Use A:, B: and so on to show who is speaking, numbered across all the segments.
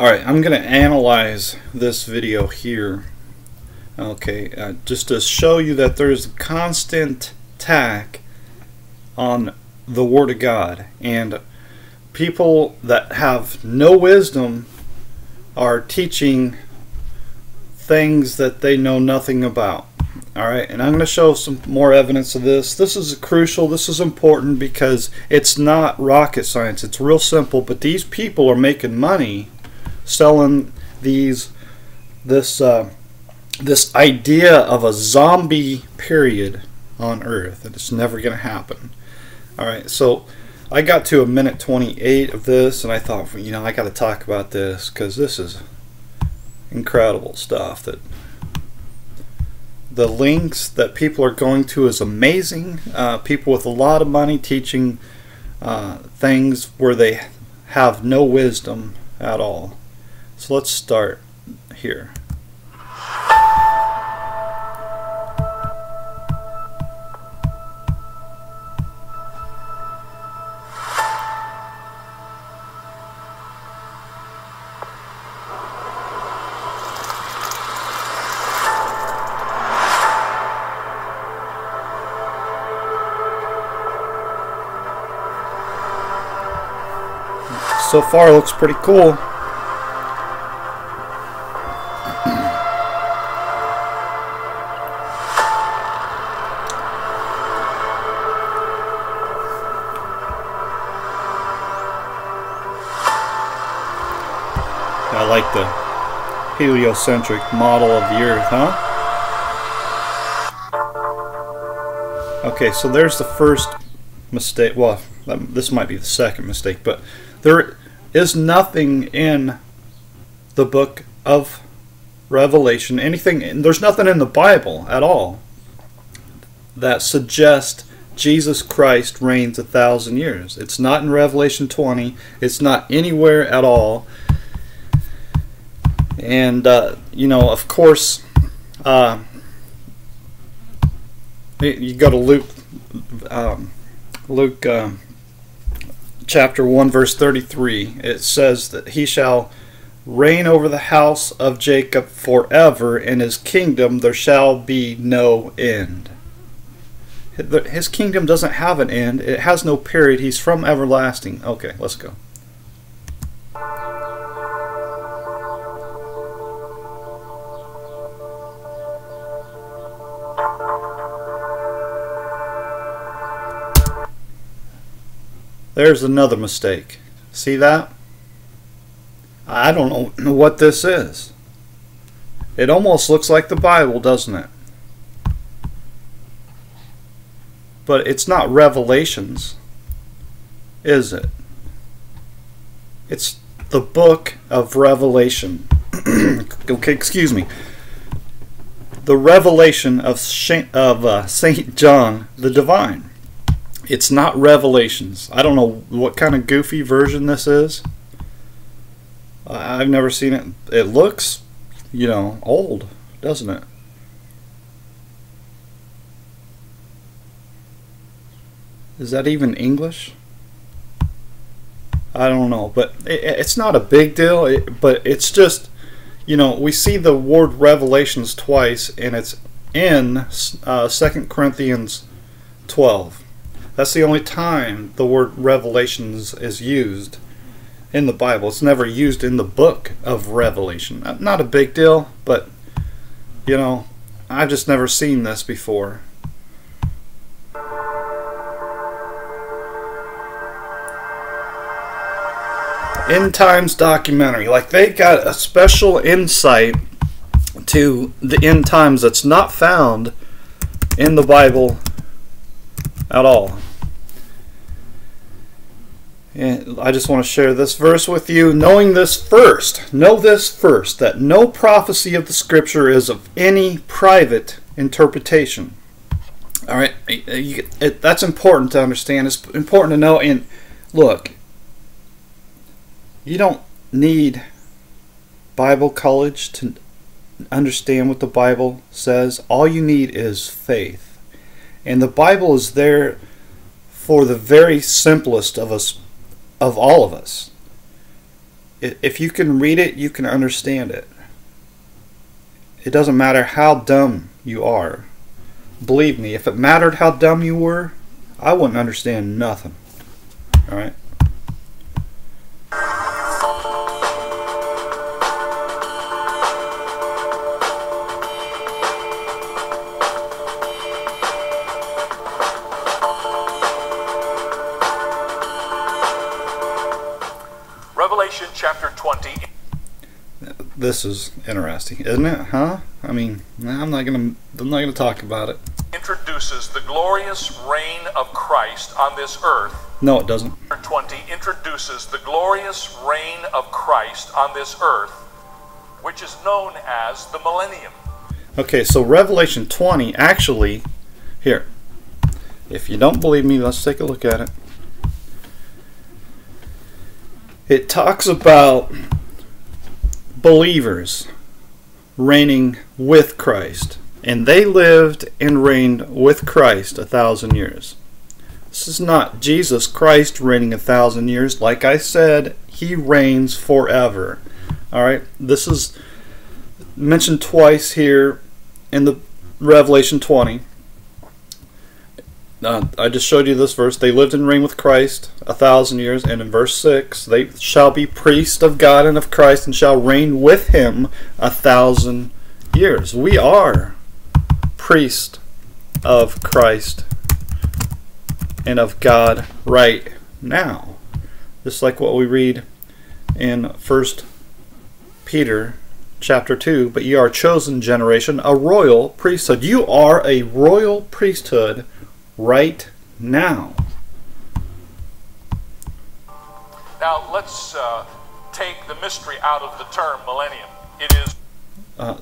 A: Alright, I'm going to analyze this video here. Okay, uh, just to show you that there's a constant attack on the Word of God. And people that have no wisdom are teaching things that they know nothing about. Alright, and I'm going to show some more evidence of this. This is crucial, this is important because it's not rocket science. It's real simple, but these people are making money selling these this uh, this idea of a zombie period on Earth, and it's never going to happen. All right, so I got to a minute 28 of this, and I thought, you know, I got to talk about this because this is incredible stuff. That the links that people are going to is amazing. Uh, people with a lot of money teaching uh, things where they have no wisdom at all. So let's start here. So far looks pretty cool. Heliocentric model of the Earth, huh? Okay, so there's the first mistake. Well, um, this might be the second mistake, but there is nothing in the book of Revelation, anything, there's nothing in the Bible at all that suggests Jesus Christ reigns a thousand years. It's not in Revelation 20, it's not anywhere at all. And, uh, you know, of course, uh, you go to Luke, um, Luke uh, chapter 1, verse 33. It says that he shall reign over the house of Jacob forever, and his kingdom there shall be no end. His kingdom doesn't have an end, it has no period. He's from everlasting. Okay, let's go. There's another mistake. See that? I don't know what this is. It almost looks like the Bible, doesn't it? But it's not Revelations, is it? It's the book of Revelation. okay, excuse me. The revelation of, of uh, St. John the Divine. It's not Revelations. I don't know what kind of goofy version this is. I've never seen it. It looks, you know, old, doesn't it? Is that even English? I don't know, but it, it's not a big deal. It, but it's just, you know, we see the word Revelations twice, and it's in uh, 2 Corinthians 12. That's the only time the word revelations is used in the Bible. It's never used in the book of Revelation. Not a big deal, but you know, I've just never seen this before. End Times documentary. Like they got a special insight to the end times that's not found in the Bible at all. I just want to share this verse with you. Knowing this first, know this first, that no prophecy of the Scripture is of any private interpretation. All right, that's important to understand. It's important to know. And look, you don't need Bible college to understand what the Bible says. All you need is faith. And the Bible is there for the very simplest of us of all of us. if you can read it, you can understand it. It doesn't matter how dumb you are. Believe me, if it mattered how dumb you were, I wouldn't understand nothing. Alright?
B: Revelation chapter 20.
A: This is interesting, isn't it? Huh? I mean, I'm not gonna I'm not gonna talk about it.
B: introduces the glorious reign of Christ on this earth.
A: No, it doesn't.
B: Chapter 20 introduces the glorious reign of Christ on this earth, which is known as the millennium.
A: Okay, so Revelation 20 actually, here, if you don't believe me, let's take a look at it. It talks about believers reigning with Christ, and they lived and reigned with Christ a thousand years. This is not Jesus Christ reigning a thousand years. Like I said, he reigns forever. All right, this is mentioned twice here in the Revelation 20. Uh, I just showed you this verse. They lived and reigned with Christ a thousand years, and in verse six, they shall be priests of God and of Christ, and shall reign with Him a thousand years. We are priests of Christ and of God right now, just like what we read in First Peter chapter 2 but ye are a chosen generation a royal priesthood you are a royal priesthood right now.
B: Now, let's uh, take the mystery out of the term millennium. It is
A: uh,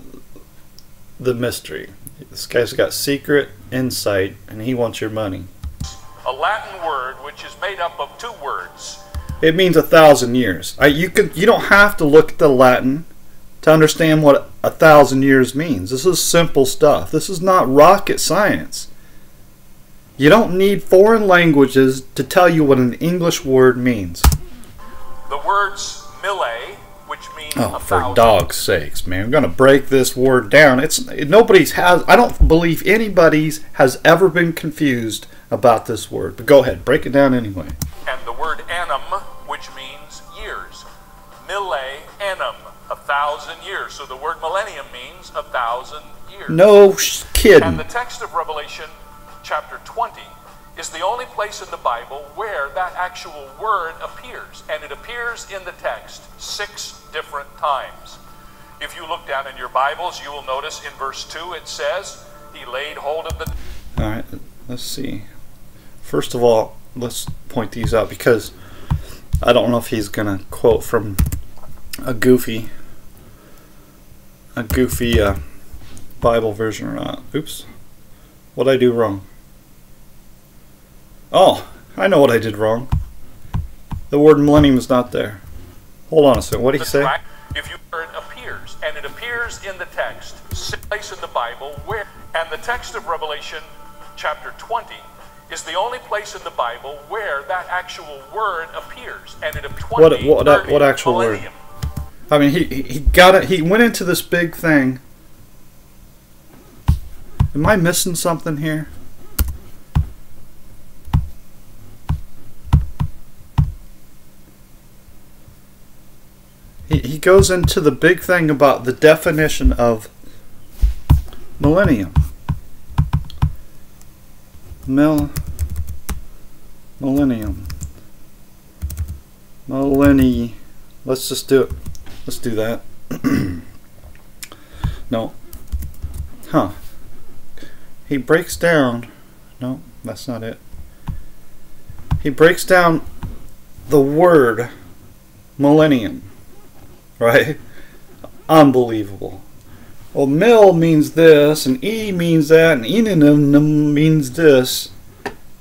A: the mystery. This guy's got secret insight and he wants your money.
B: a Latin word which is made up of two words.
A: it means a thousand years. I, you can you don't have to look at the latin to understand what a thousand years means. This is simple stuff. This is not rocket science you don't need foreign languages to tell you what an english word means
B: The words mille, which means
A: Oh,
B: a
A: for
B: thousand.
A: dog's sakes, man! I'm gonna break this word down. It's nobody's has. I don't believe anybody's has ever been confused about this word. But go ahead, break it down anyway.
B: and the word annum, which means years. Mille annum, a thousand years. So the word millennium means a thousand years.
A: No sh-
B: And the text of Revelation chapter 20 is the only place in the Bible where that actual word appears. And it appears in the text six different times. If you look down in your Bibles, you will notice in verse 2 it says, He laid hold of the
A: All right, let's see. First of all, let's point these out because I don't know if he's gonna quote from a goofy, a goofy uh, Bible version or not. Oops, what I do wrong? Oh, I know what I did wrong. The word millennium is not there. Hold on a second. What did he say?
B: track. If you word appears, and it appears in the text, place in the Bible where, and the text of Revelation chapter 20 is the only place in the Bible where that actual word appears, and it of 20
A: What- what- what
B: 30,
A: actual word? I mean, he he got it. He went into this big thing. Am I missing something here? Goes into the big thing about the definition of millennium. Mil millennium. Millenni. Let's just do it. Let's do that. no. Huh. He breaks down. No, that's not it. He breaks down the word millennium. Right? Unbelievable. Well, mil means this, and e means that, and enonum means this.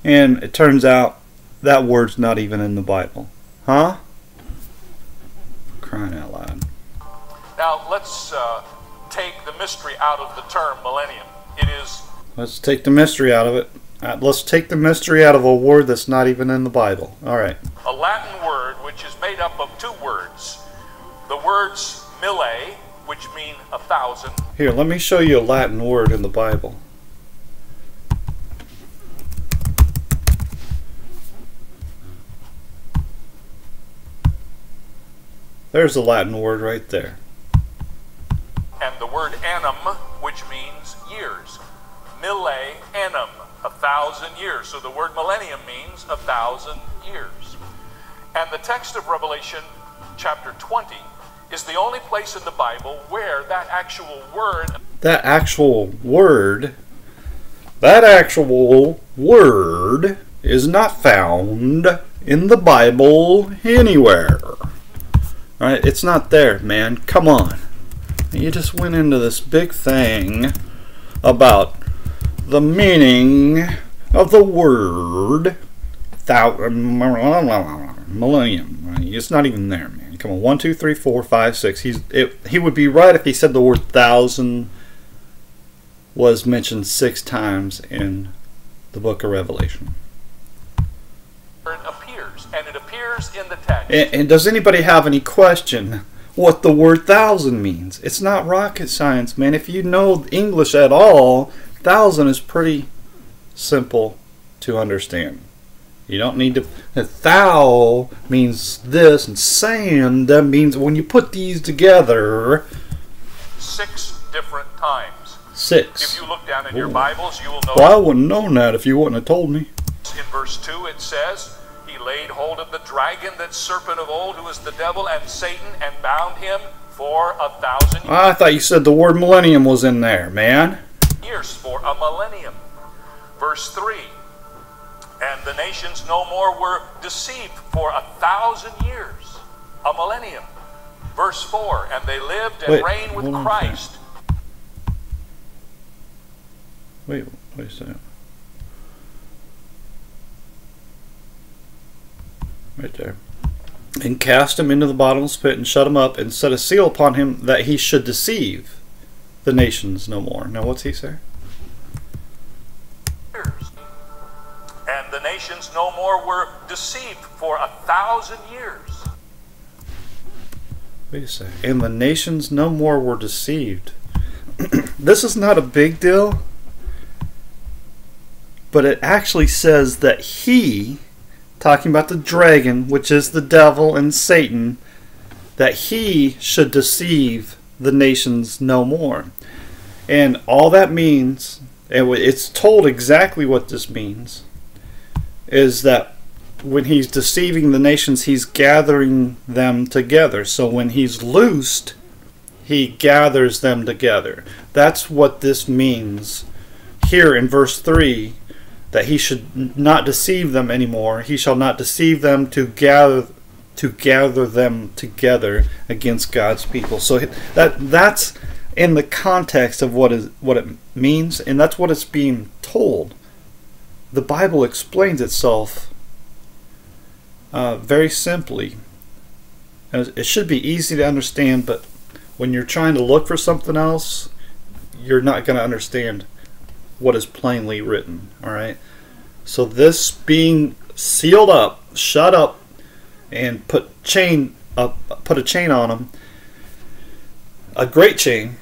A: And it turns out that word's not even in the Bible. Huh? Crying out loud.
B: Now let's uh, take the mystery out of the term millennium. It is
A: Let's take the mystery out of it. Uh, let's take the mystery out of a word that's not even in the Bible. All right.
B: a Latin word which is made up of two words, The words mille, which mean a thousand,
A: Here, let me show you a Latin word in the Bible. There's a Latin word right there.
B: and the word annum, which means years. Mille annum, a thousand years. So the word millennium means a thousand years. And the text of Revelation chapter 20 is the only place in the Bible where that actual word
A: That actual word, that actual word is not found in the Bible anywhere. Alright, it's not there, man. Come on. You just went into this big thing about the meaning of the word thou millennium. It's not even there, man. Come on, one, two, three, four, five, six. He's it, he would be right if he said the word thousand was mentioned six times in the book of Revelation.
B: appears, and it appears in the text.
A: And, and does anybody have any question what the word thousand means? It's not rocket science, man. If you know English at all, thousand is pretty simple to understand. You don't need to. Thou means this, and sand that means when you put these together,
B: Six different times.
A: Six.
B: If you look down in your Bibles, you will know
A: Well, I wouldn't known that if you wouldn't have told me.
B: In verse 2, it says, He laid hold of the dragon, that serpent of old, who is the devil and Satan, and bound him for a thousand
A: I thought you said the word millennium was in there, man.
B: years, for a millennium. Verse 3, And the nations no more were deceived for a thousand years, a millennium. Verse 4, And they lived and
A: Wait,
B: reigned with
A: hold on a second.
B: Christ.
A: Wait, wait a second. Right there. And cast him into the bottomless pit and shut him up and set a seal upon him that he should deceive the nations no more. Now, what's he say?
B: And the nations no more were deceived for a thousand years.
A: Wait a second. And the nations no more were deceived. this is not a big deal, but it actually says that he, talking about the dragon, which is the devil and Satan, that he should deceive the nations no more. And all that means, and it's told exactly what this means, is that when he's deceiving the nations, he's gathering them together. So when he's loosed, he gathers them together. That's what this means here in verse 3 that he should not deceive them anymore. He shall not deceive them to gather to gather them together against God's people. So that that's in the context of what is what it means and that's what it's being told. The Bible explains itself uh, very simply. It should be easy to understand, but when you're trying to look for something else, you're not going to understand what is plainly written. All right. So this being sealed up, shut up, and put chain up, put a chain on them, a great chain.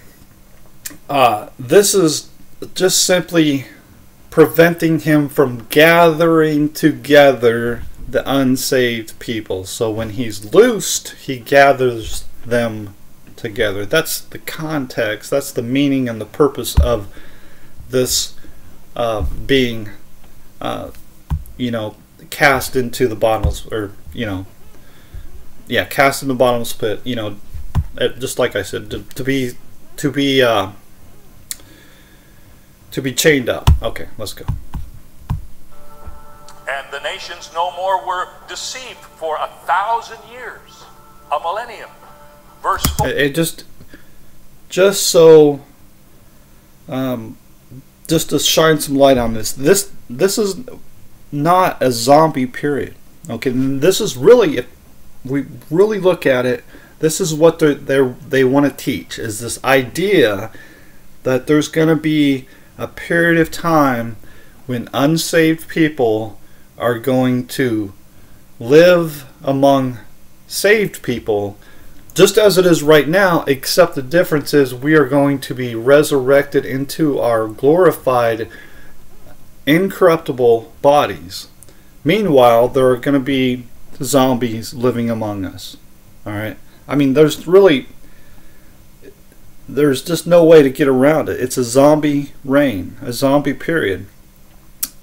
A: Uh, this is just simply preventing him from gathering together the unsaved people. So when he's loosed, he gathers them together. That's the context, that's the meaning and the purpose of this uh, being, uh, you know, cast into the bottomless, or, you know, yeah, cast in the bottomless pit, you know, uh, just like I said, to, to be, to be, uh, to be chained up. Okay, let's go.
B: And the nations no more were deceived for a thousand years, a millennium. Verse 4.
A: It, it just, just so, um, just to shine some light on this. This this is not a zombie period. Okay, this is really, if we really look at it, this is what they they they want to teach is this idea that there's going to be a period of time when unsaved people are going to live among saved people just as it is right now, except the difference is we are going to be resurrected into our glorified, incorruptible bodies. Meanwhile, there are going to be zombies living among us. All right? I mean, there's really there's just no way to get around it. It's a zombie reign, a zombie period,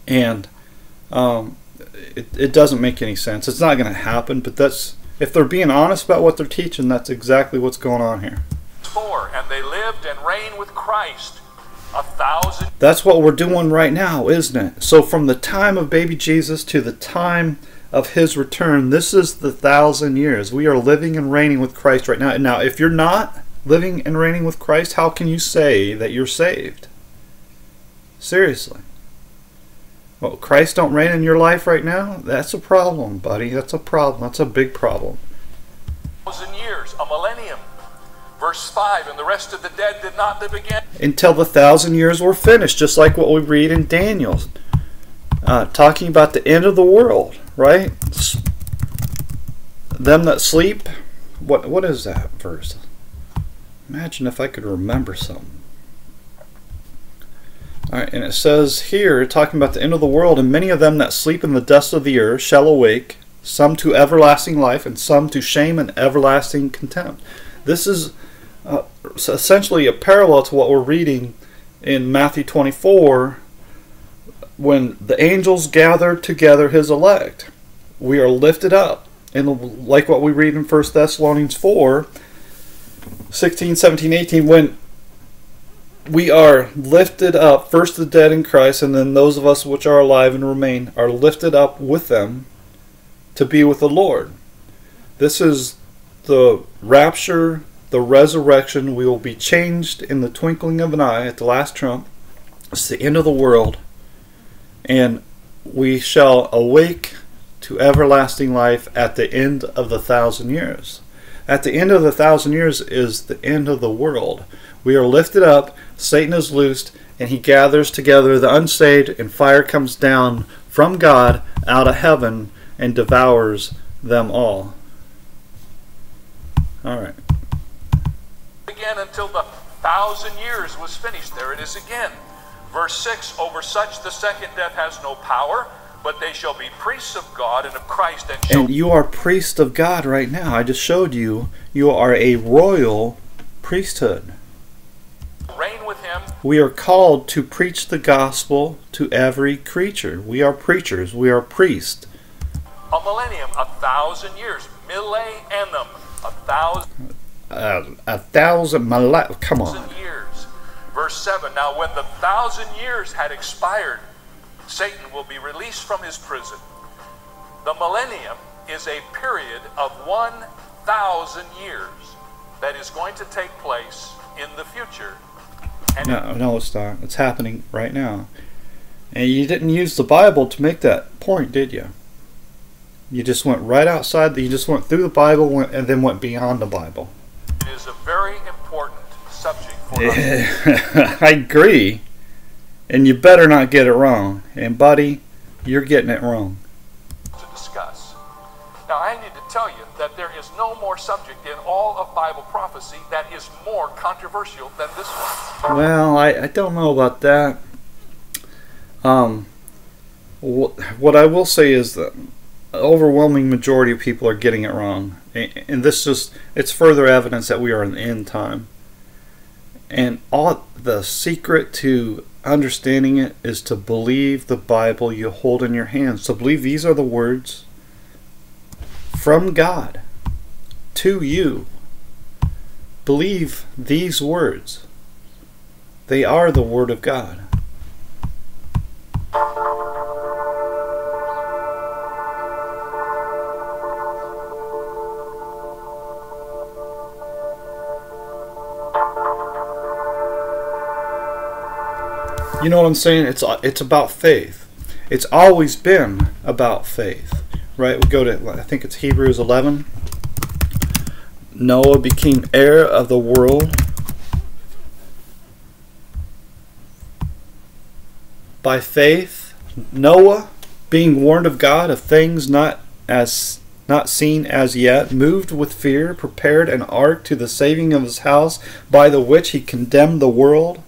A: and um, it, it doesn't make any sense. It's not going to happen, but that's if they're being honest about what they're teaching, that's exactly what's going on here.
B: Four, and they lived and reigned with Christ a thousand.
A: That's what we're doing right now, isn't it? So from the time of baby Jesus to the time of his return, this is the thousand years. We are living and reigning with Christ right now. Now, if you're not living and reigning with Christ, how can you say that you're saved? Seriously. Well, Christ don't reign in your life right now? That's a problem, buddy. That's a problem. That's a big problem.
B: Thousand years, a millennium. Verse 5 And the rest of the dead did not live again.
A: Until the thousand years were finished, just like what we read in Daniel, uh, talking about the end of the world, right? Them that sleep. What What is that verse? Imagine if I could remember something. Alright, and it says here, talking about the end of the world, and many of them that sleep in the dust of the earth shall awake, some to everlasting life, and some to shame and everlasting contempt. This is uh, essentially a parallel to what we're reading in Matthew 24 when the angels gather together his elect. We are lifted up. And like what we read in 1 Thessalonians 4 16, 17, 18, when we are lifted up, first the dead in Christ, and then those of us which are alive and remain are lifted up with them to be with the Lord. This is the rapture, the resurrection. We will be changed in the twinkling of an eye at the last trump. It's the end of the world. And we shall awake to everlasting life at the end of the thousand years. At the end of the thousand years is the end of the world. We are lifted up, Satan is loosed, and he gathers together the unsaved, and fire comes down from God out of heaven and devours them all. All right.
B: Again until the thousand years was finished. There it is again. Verse 6 Over such the second death has no power but they shall be priests of God and of Christ and
A: And you are priest of God right now. I just showed you you are a royal priesthood.
B: reign with him.
A: We are called to preach the gospel to every creature. We are preachers. We are priests.
B: A millennium, a thousand years. Millennium, a thousand
A: Uh, a thousand mile. Come on.
B: years. Verse 7 Now, when the thousand years had expired, Satan will be released from his prison. The millennium is a period of 1,000 years that is going to take place in the future. And
A: No, no, it's not. It's happening right now. And you didn't use the Bible to make that point, did you? You just went right outside. The, you just went through the Bible and then went beyond the Bible.
B: it is a very important subject for us.
A: I agree. And you better not get it wrong. And buddy, you're getting it wrong.
B: to discuss. Now, I need to tell you that there is no more subject in all of Bible prophecy that is more controversial than this one.
A: Well, I, I don't know about that. Um, wh- what I will say is that overwhelming majority of people are getting it wrong, A- and this just it's further evidence that we are in the end time. And all the secret to understanding it is to believe the Bible you hold in your hands. To believe these are the words from God to you. Believe these words. They are the Word of God. You know what I'm saying? It's uh, it's about faith. It's always been about faith, right? We go to I think it's Hebrews 11. Noah became heir of the world by faith. Noah, being warned of God of things not as not seen as yet, moved with fear, prepared an ark to the saving of his house, by the which he condemned the world,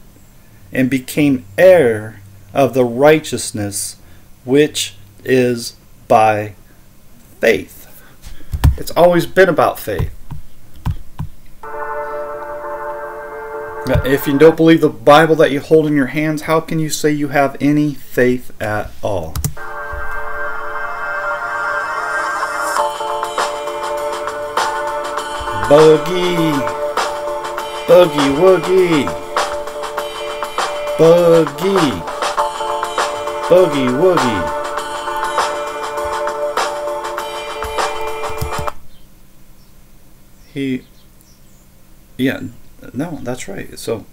A: and became heir of the righteousness which is by faith. It's always been about faith. If you don't believe the Bible that you hold in your hands, how can you say you have any faith at all? Boogie, boogie woogie, boogie, boogie woogie. He, yeah, no, that's right. So,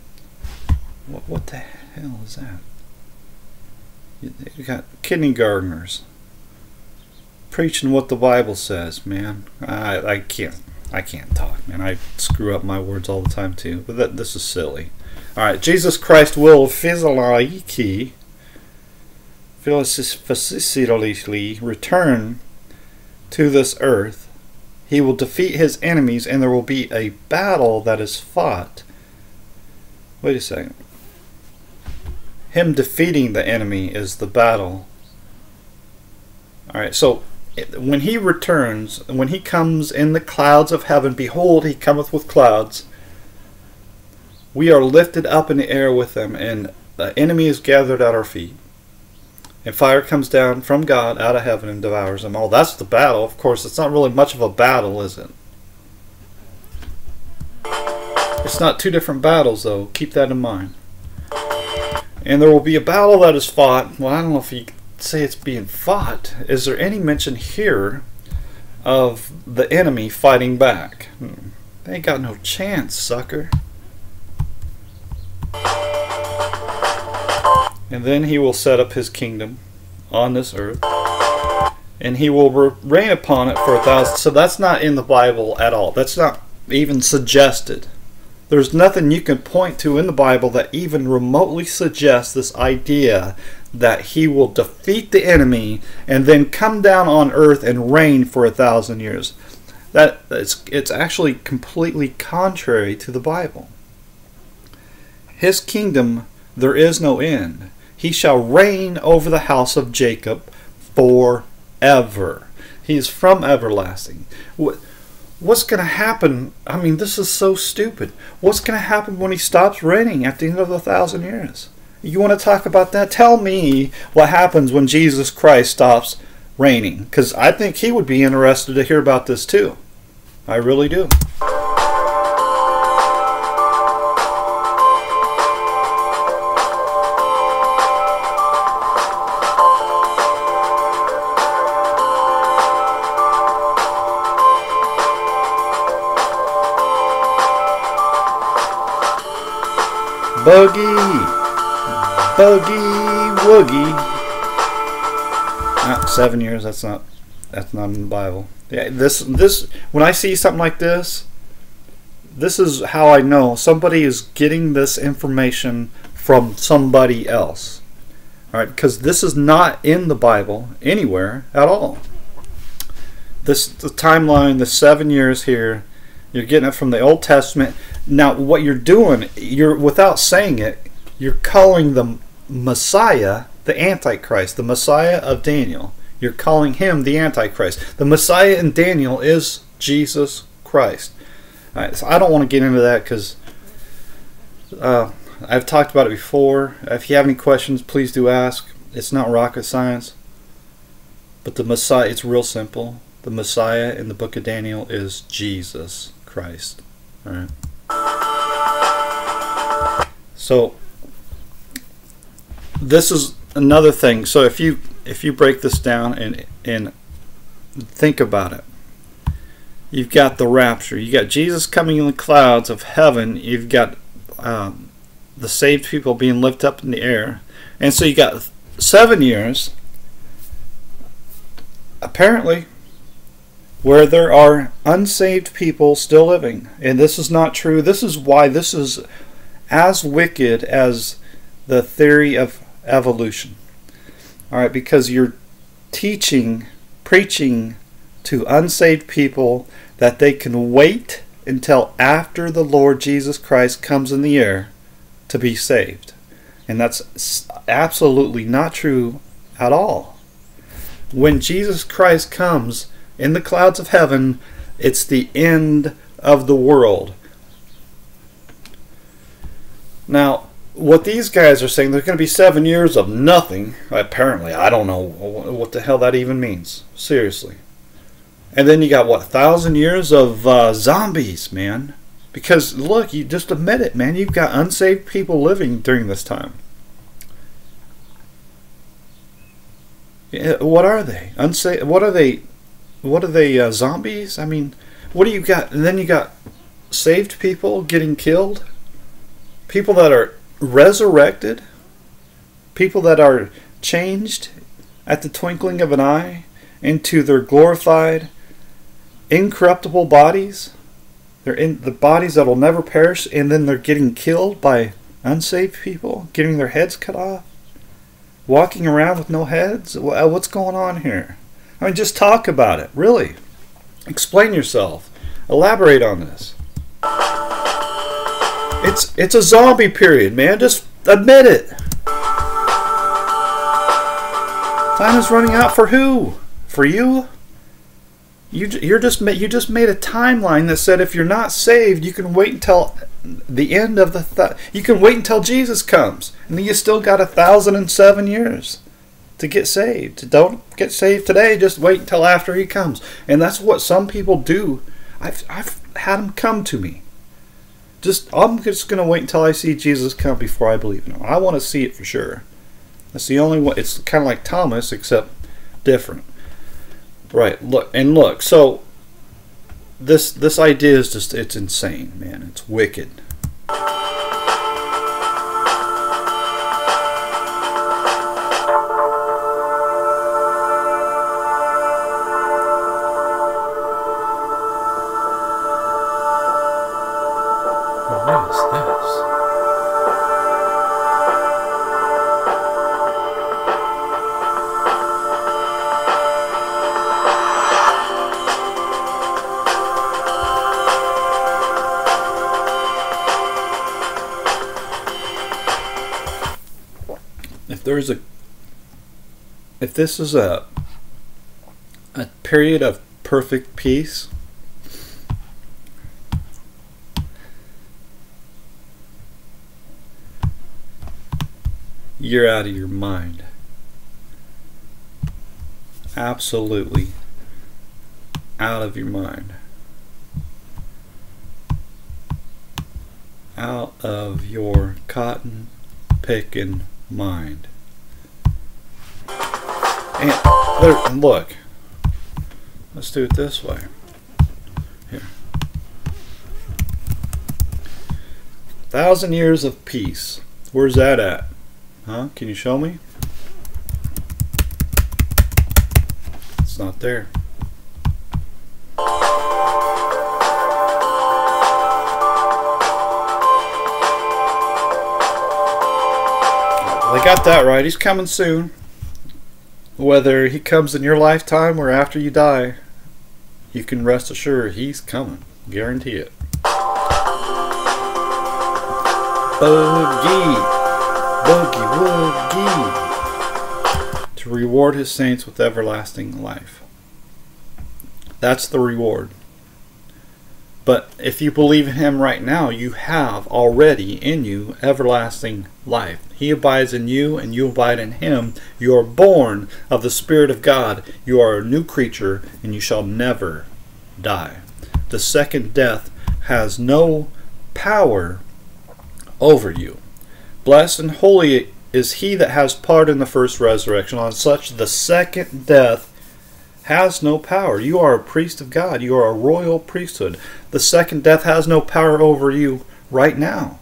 A: what, what the hell is that? You, you got kindergartners preaching what the Bible says, man. I, I can't. I can't talk, man. I screw up my words all the time too. But that, this is silly. All right, Jesus Christ will physically, return to this earth. He will defeat his enemies, and there will be a battle that is fought. Wait a second. Him defeating the enemy is the battle. All right, so when he returns, when he comes in the clouds of heaven, behold, he cometh with clouds. We are lifted up in the air with them, and the enemy is gathered at our feet. And fire comes down from God out of heaven and devours them all. That's the battle. Of course, it's not really much of a battle, is it? It's not two different battles, though. Keep that in mind. And there will be a battle that is fought. Well, I don't know if you say it's being fought, is there any mention here of the enemy fighting back? Hmm. They ain't got no chance, sucker. And then he will set up his kingdom on this earth. And he will reign upon it for a thousand. So that's not in the Bible at all. That's not even suggested. There's nothing you can point to in the Bible that even remotely suggests this idea that he will defeat the enemy and then come down on earth and reign for a thousand years. That it's it's actually completely contrary to the Bible. His kingdom there is no end. He shall reign over the house of Jacob forever. He is from everlasting. What's going to happen? I mean, this is so stupid. What's going to happen when he stops reigning at the end of a thousand years? You want to talk about that? Tell me what happens when Jesus Christ stops reigning. Because I think he would be interested to hear about this too. I really do. Boogie! Boogie woogie. Not seven years. That's not. That's not in the Bible. Yeah, this this when I see something like this, this is how I know somebody is getting this information from somebody else. All right, because this is not in the Bible anywhere at all. This the timeline, the seven years here, you're getting it from the Old Testament. Now, what you're doing, you're without saying it, you're calling the Messiah the Antichrist, the Messiah of Daniel. You're calling him the Antichrist. The Messiah in Daniel is Jesus Christ. All right, so I don't want to get into that because uh, I've talked about it before. If you have any questions, please do ask. It's not rocket science. But the Messiah, it's real simple. The Messiah in the book of Daniel is Jesus Christ. All right. So this is another thing. So if you if you break this down and and think about it, you've got the rapture. You got Jesus coming in the clouds of heaven. You've got um, the saved people being lifted up in the air, and so you got seven years. Apparently, where there are unsaved people still living, and this is not true. This is why this is as wicked as the theory of evolution. All right, because you're teaching, preaching to unsaved people that they can wait until after the Lord Jesus Christ comes in the air to be saved. And that's absolutely not true at all. When Jesus Christ comes in the clouds of heaven, it's the end of the world. Now, what these guys are saying, there's going to be seven years of nothing. Apparently, I don't know what the hell that even means. Seriously. And then you got what, a thousand years of uh, zombies, man. Because look, you just admit it, man. You've got unsaved people living during this time. what are they? Unsaved? What are they? What are they? Uh, zombies? I mean, what do you got? And then you got saved people getting killed. People that are resurrected. People that are changed at the twinkling of an eye into their glorified, incorruptible bodies. They're in the bodies that will never perish, and then they're getting killed by unsaved people, getting their heads cut off walking around with no heads? What's going on here? I mean, just talk about it. Really. Explain yourself. Elaborate on this. It's it's a zombie period, man. Just admit it. Time is running out for who? For you? You you're just you just made a timeline that said if you're not saved, you can wait until the end of the th- you can wait until Jesus comes, and then you still got a thousand and seven years to get saved. Don't get saved today. Just wait until after He comes, and that's what some people do. I've I've had them come to me. Just I'm just gonna wait until I see Jesus come before I believe in Him. I want to see it for sure. That's the only one. It's kind of like Thomas, except different. Right. Look and look. So this this idea is just it's insane, man. It's wicked. If this is a a period of perfect peace you're out of your mind. Absolutely out of your mind. Out of your cotton picking mind and there, look, let's do it this way. Here. Thousand years of peace. Where's that at? Huh? Can you show me? It's not there. They got that right. He's coming soon. Whether he comes in your lifetime or after you die, you can rest assured he's coming. Guarantee it. Boogie. Boogie woogie. To reward his saints with everlasting life. That's the reward. But if you believe in him right now, you have already in you everlasting life. He abides in you, and you abide in him. You are born of the Spirit of God. You are a new creature, and you shall never die. The second death has no power over you. Blessed and holy is he that has part in the first resurrection. On such, the second death has no power. You are a priest of God. You are a royal priesthood. The second death has no power over you right now.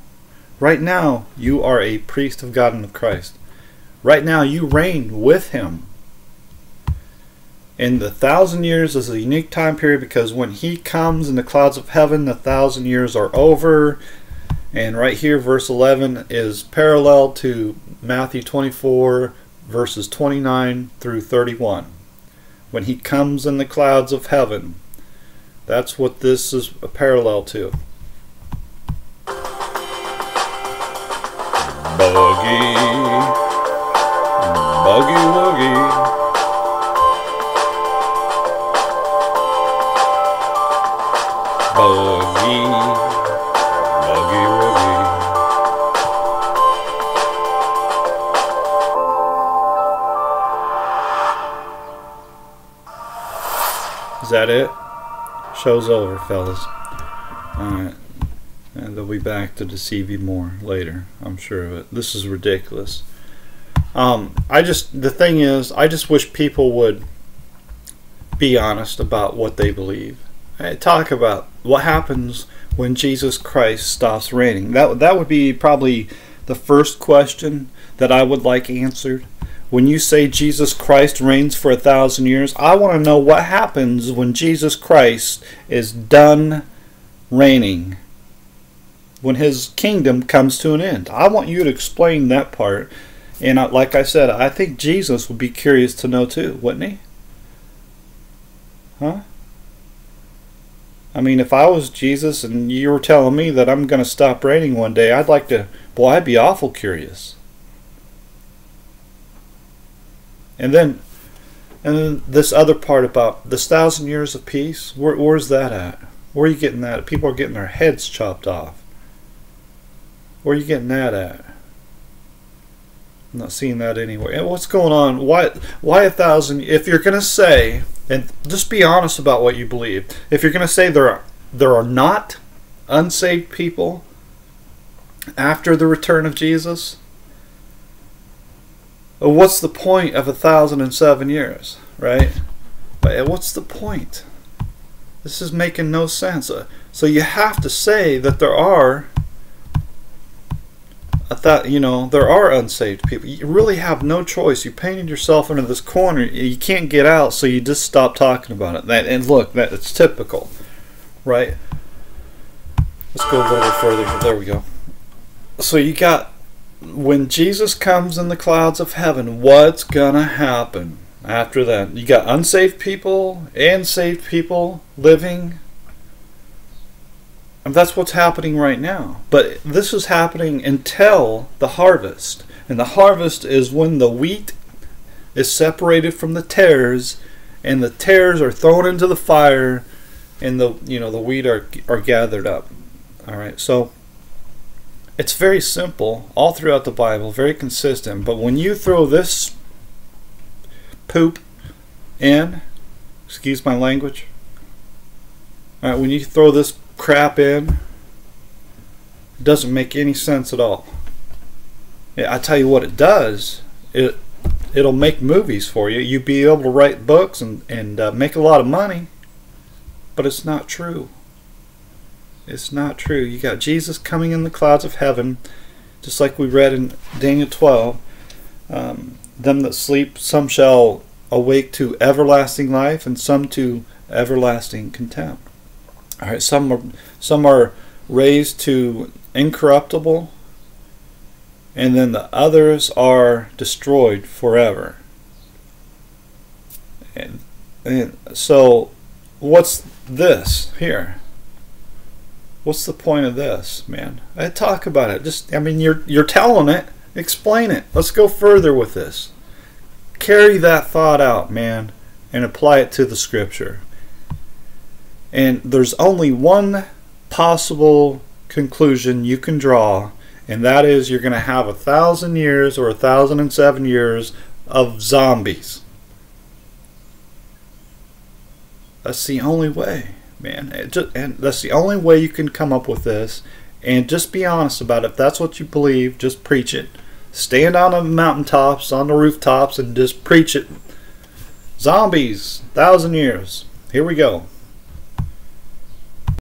A: Right now, you are a priest of God and of Christ. Right now, you reign with Him. And the thousand years is a unique time period because when He comes in the clouds of heaven, the thousand years are over. And right here, verse 11 is parallel to Matthew 24, verses 29 through 31 when he comes in the clouds of heaven. That's what this is a parallel to. Buggy, buggy woogie. Buggy, buggy. Is that it? Show's over, fellas. Be back to deceive you more later. I'm sure of it. This is ridiculous. Um, I just, the thing is, I just wish people would be honest about what they believe. Hey, talk about what happens when Jesus Christ stops reigning. That, that would be probably the first question that I would like answered. When you say Jesus Christ reigns for a thousand years, I want to know what happens when Jesus Christ is done reigning. When his kingdom comes to an end. I want you to explain that part. And I, like I said, I think Jesus would be curious to know too, wouldn't he? Huh? I mean, if I was Jesus and you were telling me that I'm going to stop reigning one day, I'd like to, boy, I'd be awful curious. And then, and then this other part about this thousand years of peace, where, where's that at? Where are you getting that? People are getting their heads chopped off. Where are you getting that at? I'm not seeing that anywhere. What's going on? Why? Why a thousand? If you're gonna say, and just be honest about what you believe. If you're gonna say there are there are not unsaved people after the return of Jesus, what's the point of a thousand and seven years, right? But what's the point? This is making no sense. Uh, So you have to say that there are I thought you know there are unsaved people. You really have no choice. You painted yourself into this corner. You can't get out, so you just stop talking about it. That and look, that it's typical, right? Let's go a little further. There we go. So you got when Jesus comes in the clouds of heaven. What's gonna happen after that? You got unsaved people and saved people living and that's what's happening right now. But this is happening until the harvest. And the harvest is when the wheat is separated from the tares and the tares are thrown into the fire and the you know the wheat are are gathered up. All right. So it's very simple all throughout the Bible, very consistent, but when you throw this poop in, excuse my language. All right, when you throw this crap in it doesn't make any sense at all. I tell you what it does. It it'll make movies for you. You'll be able to write books and and uh, make a lot of money. But it's not true. It's not true. You got Jesus coming in the clouds of heaven, just like we read in Daniel 12. Um, them that sleep, some shall awake to everlasting life, and some to everlasting contempt. All right, some are some are raised to incorruptible, and then the others are destroyed forever. And, and so, what's this here? What's the point of this, man? I talk about it. Just, I mean, you're you're telling it. Explain it. Let's go further with this. Carry that thought out, man, and apply it to the scripture. And there's only one possible conclusion you can draw, and that is you're going to have a thousand years or a thousand and seven years of zombies. That's the only way, man. Just, and that's the only way you can come up with this. And just be honest about it. If that's what you believe, just preach it. Stand on the mountaintops, on the rooftops, and just preach it. Zombies, thousand years. Here we go.